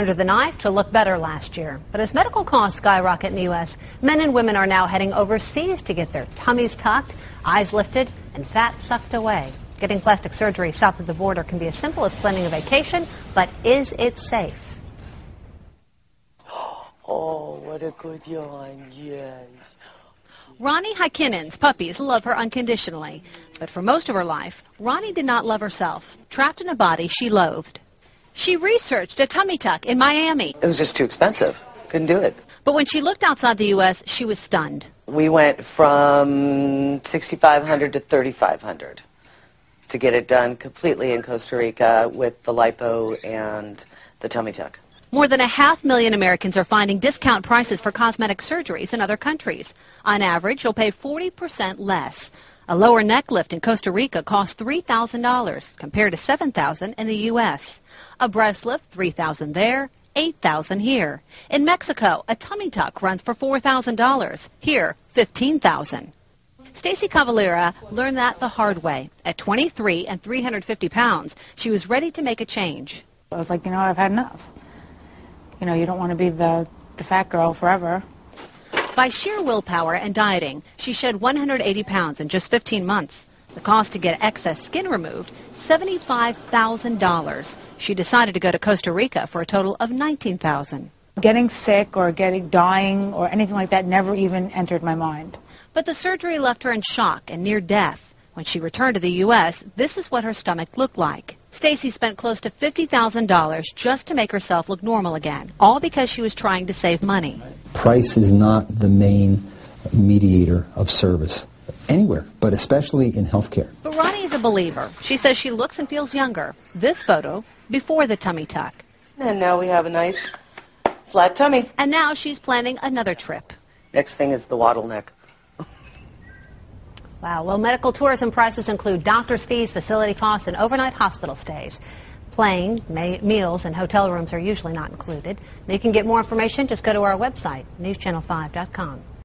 under the knife to look better last year. But as medical costs skyrocket in the U.S., men and women are now heading overseas to get their tummies tucked, eyes lifted, and fat sucked away. Getting plastic surgery south of the border can be as simple as planning a vacation, but is it safe? Oh, what a good yawn, yes. Ronnie Hakinen's puppies love her unconditionally. But for most of her life, Ronnie did not love herself, trapped in a body she loathed. She researched a tummy tuck in Miami. It was just too expensive. Couldn't do it. But when she looked outside the U.S., she was stunned. We went from 6500 to 3500 to get it done completely in Costa Rica with the lipo and the tummy tuck. More than a half million Americans are finding discount prices for cosmetic surgeries in other countries. On average, you'll pay 40% less. A lower neck lift in Costa Rica costs $3,000 compared to $7,000 in the U.S. A breast lift, $3,000 there, $8,000 here. In Mexico, a tummy tuck runs for $4,000. Here, $15,000. Stacy Cavalera learned that the hard way. At 23 and 350 pounds, she was ready to make a change. I was like, you know, I've had enough. You know, you don't want to be the, the fat girl forever. By sheer willpower and dieting, she shed 180 pounds in just 15 months. The cost to get excess skin removed, $75,000. She decided to go to Costa Rica for a total of 19,000. Getting sick or getting dying or anything like that never even entered my mind. But the surgery left her in shock and near death. When she returned to the U.S., this is what her stomach looked like. Stacy spent close to $50,000 just to make herself look normal again, all because she was trying to save money. Price is not the main mediator of service anywhere, but especially in healthcare. But Ronnie is a believer. She says she looks and feels younger. This photo before the tummy tuck. And now we have a nice flat tummy. And now she's planning another trip. Next thing is the wattle neck. Wow. Well, medical tourism prices include doctor's fees, facility costs, and overnight hospital stays. Plane, meals, and hotel rooms are usually not included. You can get more information. Just go to our website, newschannel5.com.